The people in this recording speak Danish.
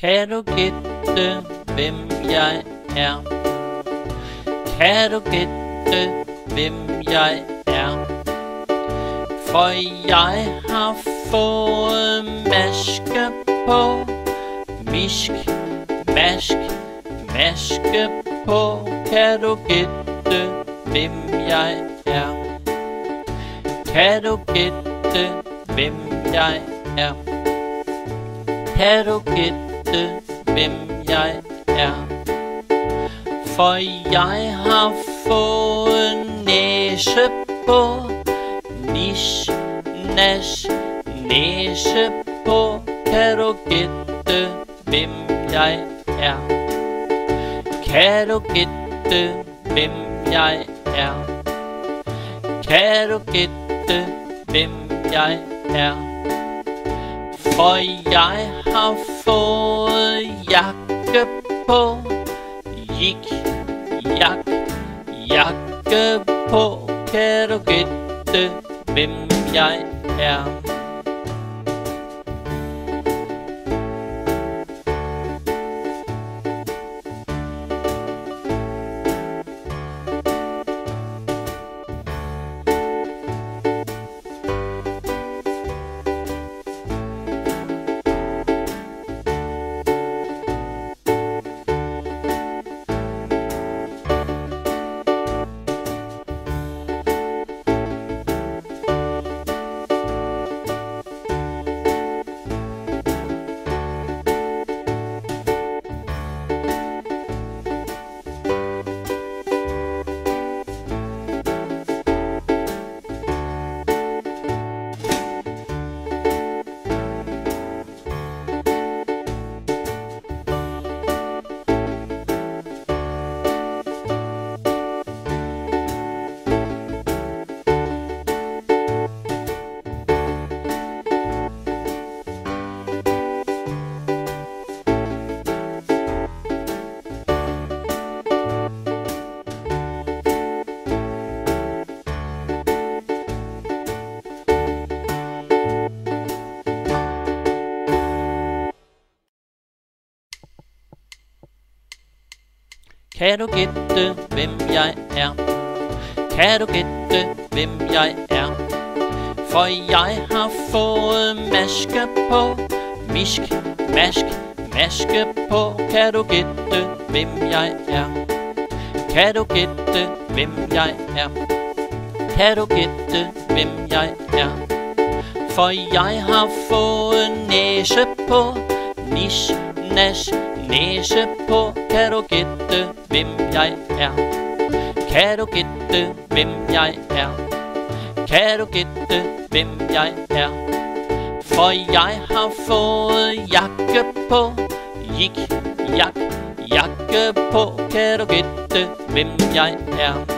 Kan du gætte, hvem jeg er? Kan du gætte, hvem jeg er? For jeg har fået maske på Misk, mask, maske på Kan du gætte, hvem jeg er? Kan du gætte, hvem jeg er? Kan du gætte, hvem jeg er? For jeg har fået næse på Nis, nas, næse på Kan du gætte, hvem jeg er? Kan du gætte, hvem jeg er? Kan du gætte, hvem jeg er? For jeg har fået jakke på Jik, jak, jakke på Kan du gætte, hvem jeg er? Kan du gætte, hvem jeg er? Kan du gætte, hvem jeg er? For jeg har fået maske på Misk, mask, maske på Kan du gætte, hvem jeg er? Kan du gætte, hvem jeg er? Kan du gætte, hvem jeg er? For jeg har fået næse på Nis, nas, næse på Kan du gætte, hvem jeg er? Kan du gætte, hvem jeg er? Kan du gætte, hvem jeg er? For jeg har fået jakke på Jik, jak, jakke på Kan du gætte, hvem jeg er?